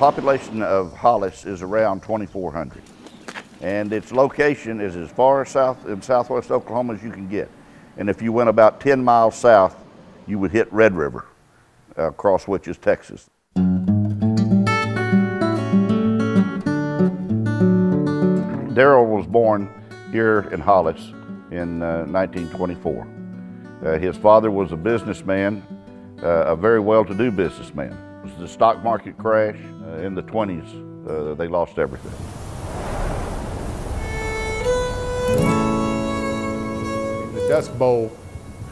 population of Hollis is around 2,400. And its location is as far south in southwest Oklahoma as you can get. And if you went about 10 miles south, you would hit Red River, uh, across which is Texas. Darrell was born here in Hollis in uh, 1924. Uh, his father was a businessman, uh, a very well-to-do businessman. It was the stock market crash uh, in the 20s. Uh, they lost everything. The Dust Bowl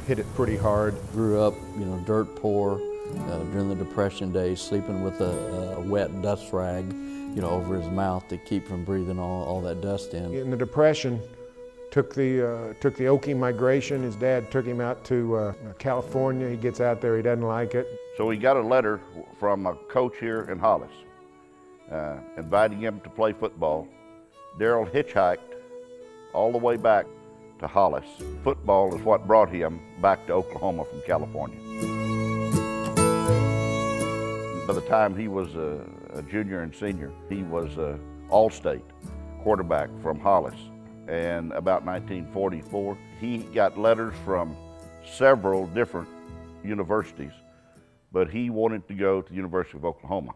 hit it pretty hard. Grew up, you know, dirt poor uh, during the Depression days, sleeping with a, a, wet dust rag, you know, over his mouth to keep from breathing all, all that dust in. In the Depression, took the uh, took the Okie migration. His dad took him out to uh, California. He gets out there, he doesn't like it. So he got a letter from a coach here in Hollis, uh, inviting him to play football. Darrell hitchhiked all the way back to Hollis. Football is what brought him back to Oklahoma from California. By the time he was a, a junior and senior, he was an all-state quarterback from Hollis. And about 1944, he got letters from several different universities, but he wanted to go to the University of Oklahoma.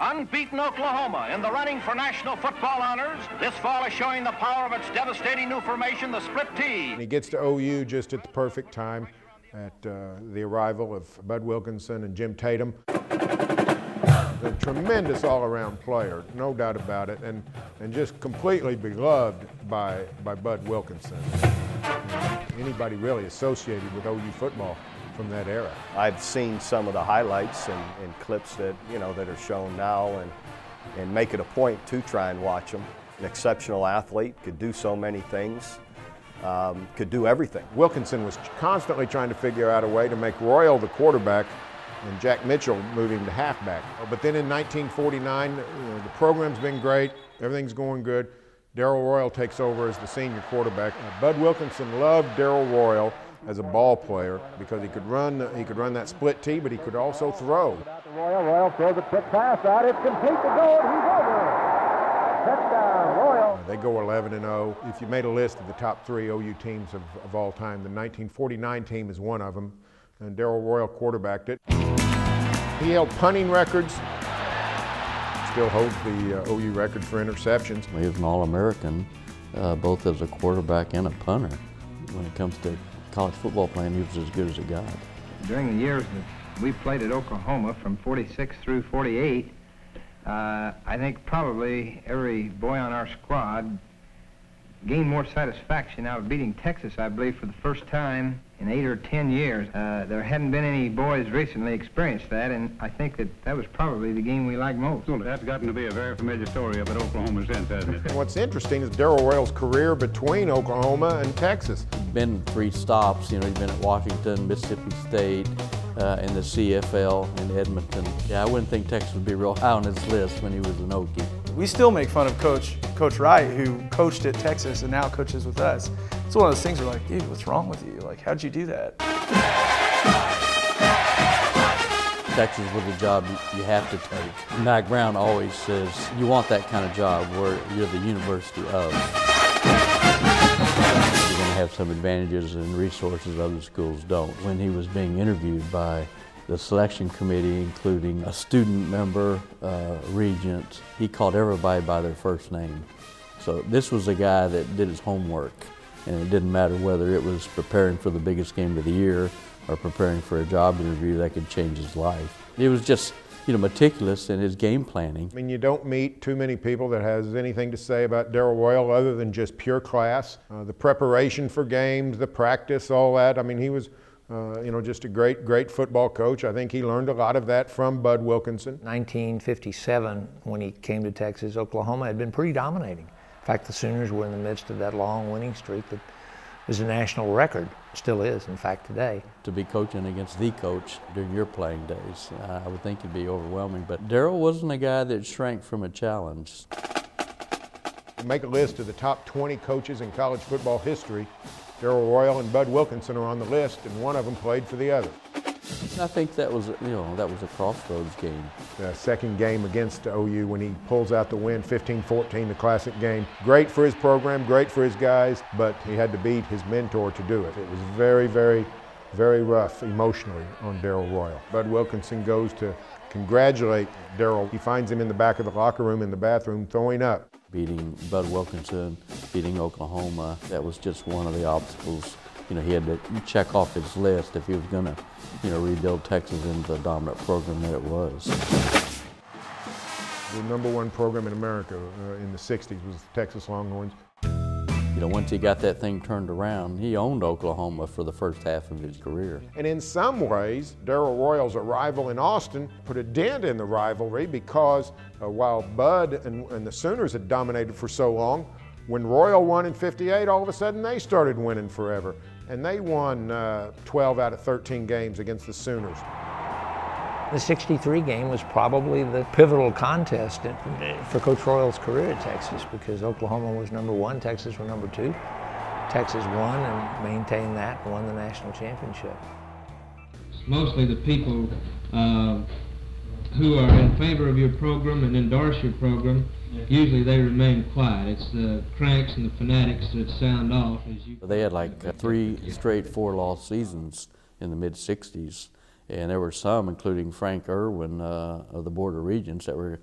Unbeaten Oklahoma in the running for national football honors. This fall is showing the power of its devastating new formation, the split T. And he gets to OU just at the perfect time at uh, the arrival of Bud Wilkinson and Jim Tatum. A tremendous all-around player, no doubt about it, and, and just completely beloved by, by Bud Wilkinson. Anybody really associated with OU football from that era. I've seen some of the highlights and, and, clips that, you know, that are shown now and, and make it a point to try and watch them. An exceptional athlete, could do so many things, um, could do everything. Wilkinson was constantly trying to figure out a way to make Royal the quarterback and Jack Mitchell moving to halfback. But then in 1949, you know, the program's been great, everything's going good. Darrell Royal takes over as the senior quarterback. Bud Wilkinson loved Darrell Royal as a ball player because he could run he could run that split T, but he could also throw. Royal, Royal throws a quick pass out. It's complete to go, and he's over. Touchdown, Royal. They go 11 and 0. If you made a list of the top three OU teams of, of all time, the 1949 team is one of them, and Darrell Royal quarterbacked it. He held punting records. Still holds the uh, OU record for interceptions. He was an All-American, uh, both as a quarterback and a punter. When it comes to college football playing, he was as good as it got. During the years that we played at Oklahoma from 46 through 48, uh, I think probably every boy on our squad gained more satisfaction out of beating Texas, I believe, for the first time in eight or ten years. Uh, there hadn't been any boys recently experienced that, and I think that that was probably the game we liked most. Well, that's gotten to be a very familiar story up at Oklahoma since, hasn't it? What's interesting is Darrell Royal's career between Oklahoma and Texas. Been three stops. You know, he's been at Washington, Mississippi State, uh, in the CFL in Edmonton. Yeah, I wouldn't think Texas would be real high on his list when he was an Okie. We still make fun of Coach Coach Wright, who coached at Texas and now coaches with us. It's one of those things where like, dude, what's wrong with you? Like, how'd you do that? Texas was a job you have to take. Mack Brown always says, you want that kind of job where you're the university of. Have some advantages and resources other schools don't. When he was being interviewed by the selection committee, including a student member, uh, regent, he called everybody by their first name. So this was a guy that did his homework, and it didn't matter whether it was preparing for the biggest game of the year or preparing for a job interview that could change his life. He was just you know, meticulous in his game planning. I mean, you don't meet too many people that has anything to say about Darrell Royal other than just pure class. Uh, the preparation for games, the practice, all that. I mean, he was, uh, you know, just a great, great football coach. I think he learned a lot of that from Bud Wilkinson. 1957, when he came to Texas, Oklahoma had been pretty dominating. In fact, the Sooners were in the midst of that long winning streak that was a national record, still is, in fact, today. To be coaching against the coach during your playing days, uh, I would think it'd be overwhelming. But Darrell wasn't a guy that shrank from a challenge. Make a list of the top 20 coaches in college football history. Darrell Royal and Bud Wilkinson are on the list, and one of them played for the other. I think that was, you know, that was a crossroads game. The second game against OU when he pulls out the win, 15-14, the classic game. Great for his program, great for his guys, but he had to beat his mentor to do it. It was very, very, very rough emotionally on Darrell Royal. Bud Wilkinson goes to congratulate Darrell. He finds him in the back of the locker room in the bathroom throwing up. Beating Bud Wilkinson, beating Oklahoma, that was just one of the obstacles you know, he had to check off his list if he was going to, you know, rebuild Texas into the dominant program that it was. The number one program in America uh, in the 60s was Texas Longhorns. You know, once he got that thing turned around, he owned Oklahoma for the first half of his career. And in some ways, Darrell Royal's arrival in Austin put a dent in the rivalry because uh, while Bud and, and the Sooners had dominated for so long, when Royal won in 58, all of a sudden they started winning forever and they won uh, 12 out of 13 games against the Sooners. The 63 game was probably the pivotal contest for Coach Royal's career at Texas because Oklahoma was number one, Texas was number two. Texas won and maintained that and won the national championship. Mostly the people uh, who are in favor of your program and endorse your program usually they remain quiet. It's the cranks and the fanatics that sound off. As you they had like uh, three straight four-loss seasons in the mid-'60s, and there were some, including Frank Erwin uh, of the Board of Regents, that were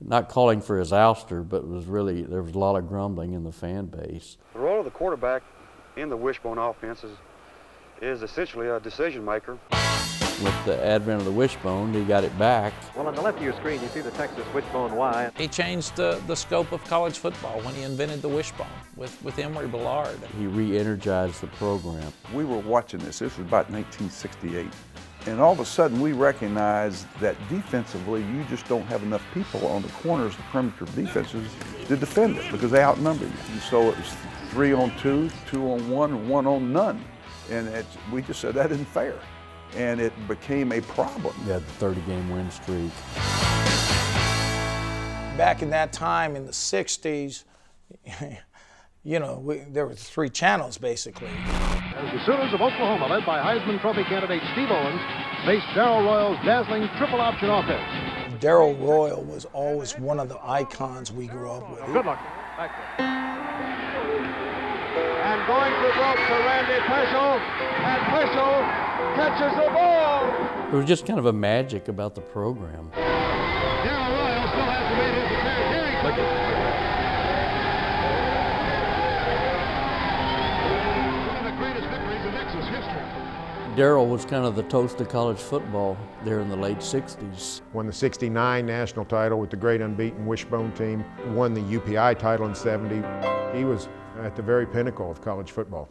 not calling for his ouster, but was really there was a lot of grumbling in the fan base. The role of the quarterback in the wishbone offense is, is essentially a decision maker. With the advent of the wishbone, he got it back. Well, on the left of your screen, you see the Texas wishbone Y. He changed the, the scope of college football when he invented the wishbone with, with Emory Bellard. He re-energized the program. We were watching this. This was about 1968. And all of a sudden, we recognized that defensively, you just don't have enough people on the corners, the perimeter defenses, to defend it because they outnumber you. And so it was three on two, two on one, one on none. And we just said that isn't fair and it became a problem. They had the 30 game win streak. Back in that time in the 60s, you know, we, there were three channels basically. As the Sooners of Oklahoma, led by Heisman Trophy candidate Steve Owens, faced Darrell Royal's dazzling triple option offense. Darrell Royal was always one of the icons we grew up with. Good luck. Back there. And going to throw to Randy Peschel, and Peschel catches the ball. There was just kind of a magic about the program. Darrell Royal still has to make his appearance. Here he comes. One of the greatest victories in Texas history. Darrell was kind of the toast of college football there in the late 60s. Won the 69 national title with the great unbeaten Wishbone team, won the UPI title in 70. He was at the very pinnacle of college football.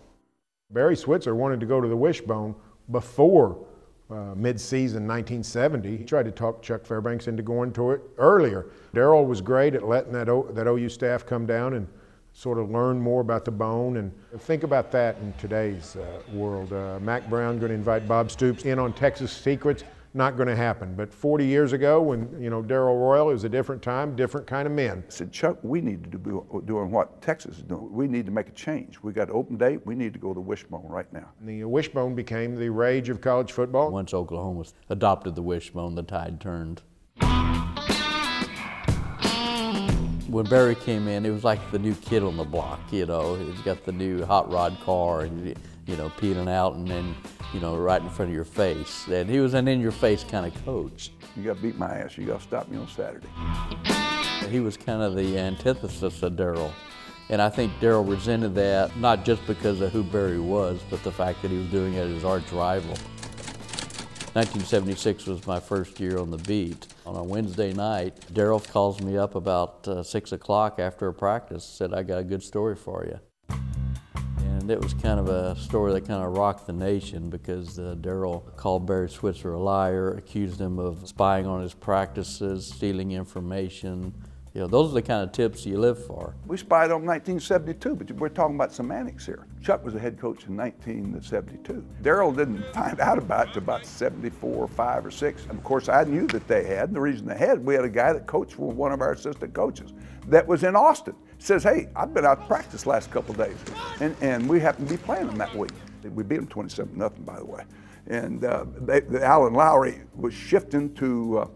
Barry Switzer wanted to go to the Wishbone before uh, mid-season 1970. He tried to talk Chuck Fairbanks into going to it earlier. Darrell was great at letting that, o, that OU staff come down and sort of learn more about the bone. And think about that in today's uh, world. Uh, Mack Brown going to invite Bob Stoops in on Texas Secrets not going to happen. But 40 years ago, when you know Darrell Royal, it was a different time, different kind of men. I said, Chuck, we need to be doing what Texas is doing. We need to make a change. We got an open date. We need to go to Wishbone right now. And the Wishbone became the rage of college football. Once Oklahoma adopted the Wishbone, the tide turned. When Barry came in, it was like the new kid on the block. You know, he's got the new hot rod car, and you know, peeling out, and then you know, right in front of your face. And he was an in-your-face kind of coach. You got to beat my ass. You got to stop me on Saturday. He was kind of the antithesis of Darrell. And I think Darrell resented that, not just because of who Barry was, but the fact that he was doing it as his arch rival. 1976 was my first year on the beat. On a Wednesday night, Darrell calls me up about uh, 6 o'clock after a practice, said, I got a good story for you. And it was kind of a story that kind of rocked the nation because uh, Darrell called Barry Switzer a liar, accused him of spying on his practices, stealing information. You know, those are the kind of tips you live for. We spied on 1972, but we're talking about semantics here. Chuck was the head coach in 1972. Darrell didn't find out about it until about 74, 5, or 6. And of course, I knew that they had. And the reason they had, we had a guy that coached for one of our assistant coaches that was in Austin says, hey, I've been out of practice last couple days. And, and we happened to be playing them that week. We beat them 27 nothing, by the way. And uh, they, the Alan Lowry was shifting to uh,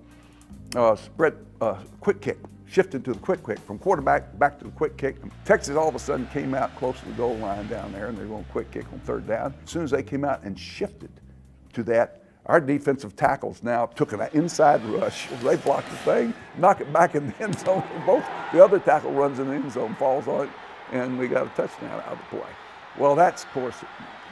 uh, spread uh, quick kick, shifting to the quick kick from quarterback back to the quick kick. Texas all of a sudden came out close to the goal line down there, and they're going quick kick on third down. As soon as they came out and shifted to that, our defensive tackles now took an inside rush. They blocked the thing, knock it back in the end zone. Both the other tackle runs in the end zone, falls on it, and we got a touchdown out of the play. Well, that's of course,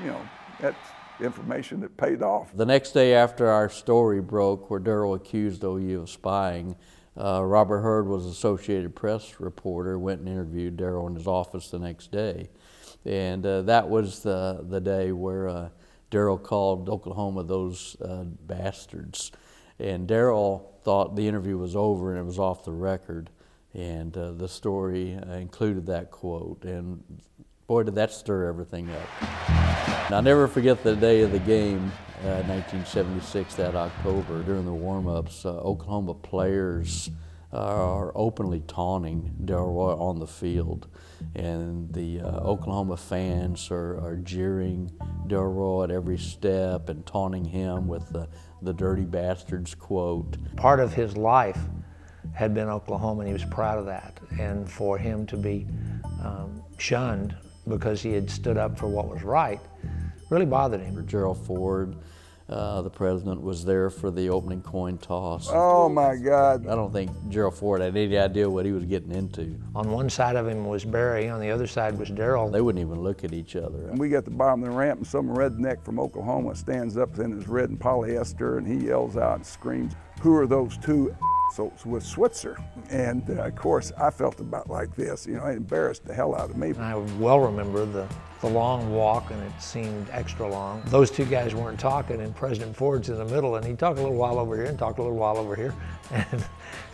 you know, that's information that paid off. The next day after our story broke, where Darrell accused OU of spying, uh, Robert Heard was Associated Press reporter, went and interviewed Darrell in his office the next day. And uh, that was the, the day where uh, Darrell called Oklahoma those uh, bastards. And Darrell thought the interview was over and it was off the record. And uh, the story uh, included that quote. And boy, did that stir everything up. And I'll never forget the day of the game, uh, 1976, that October, during the warm ups. Uh, Oklahoma players are openly taunting Darrell Royal on the field. And the uh, Oklahoma fans are, are jeering Darrell Royal at every step and taunting him with the, the dirty bastards quote. Part of his life had been Oklahoma, and he was proud of that. And for him to be um, shunned because he had stood up for what was right really bothered him. Gerald Ford, uh, the president, was there for the opening coin toss. Oh my God. I don't think Gerald Ford had any idea what he was getting into. On one side of him was Barry, on the other side was Darrell. They wouldn't even look at each other. And we got the bottom of the ramp, and some redneck from Oklahoma stands up in his red and polyester, and he yells out and screams, Who are those two so with Switzer. And uh, of course, I felt about like this, you know, it embarrassed the hell out of me. I well remember the, the long walk, and it seemed extra long. Those two guys weren't talking, and President Ford's in the middle, and he'd talk a little while over here and talk a little while over here. And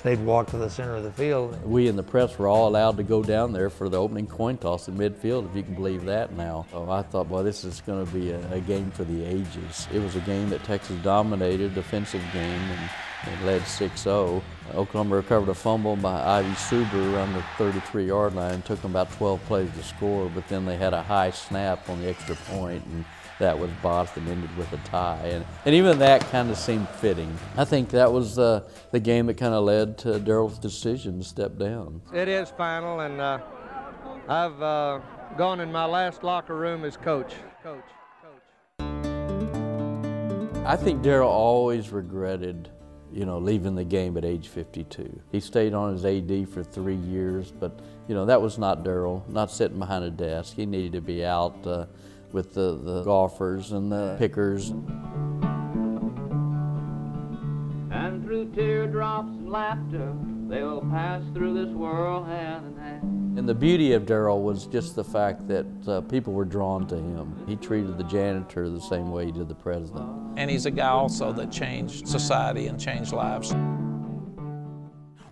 they'd walk to the center of the field. We in the press were all allowed to go down there for the opening coin toss in midfield, if you can believe that now. So I thought, boy, this is going to be a, a game for the ages. It was a game that Texas dominated, defensive game, and it led 6-0. Oklahoma recovered a fumble by Ivy Suber on the 33-yard line. It took them about 12 plays to score, but then they had a high snap on the extra point, and that was botched and ended with a tie. And, and even that kind of seemed fitting. I think that was uh, the game that kind of led to Darrell's decision to step down. It is final, and uh, I've uh, gone in my last locker room as coach. Coach. I think Darrell always regretted you know, leaving the game at age 52. He stayed on as AD for three years, but, you know, that was not Darrell, not sitting behind a desk. He needed to be out uh, with the, the golfers and the pickers. And through teardrops and laughter, they'll pass through this world hand in hand. And the beauty of Darrell was just the fact that uh, people were drawn to him. He treated the janitor the same way he did the president. And he's a guy also that changed society and changed lives.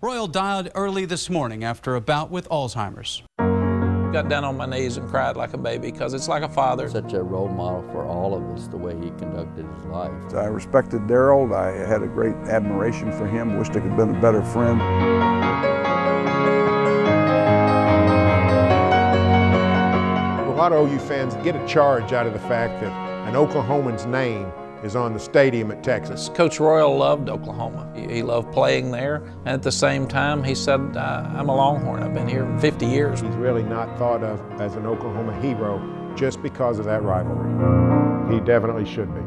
Royal died early this morning after a bout with Alzheimer's. Got down on my knees and cried like a baby because it's like a father. Such a role model for all of us, the way he conducted his life. I respected Darrell. I had a great admiration for him. Wished I could have been a better friend. A lot of OU fans get a charge out of the fact that an Oklahoman's name is on the stadium at Texas. Coach Royal loved Oklahoma. He loved playing there, and at the same time, he said, I'm a Longhorn. I've been here 50 years. He's really not thought of as an Oklahoma hero just because of that rivalry. He definitely should be.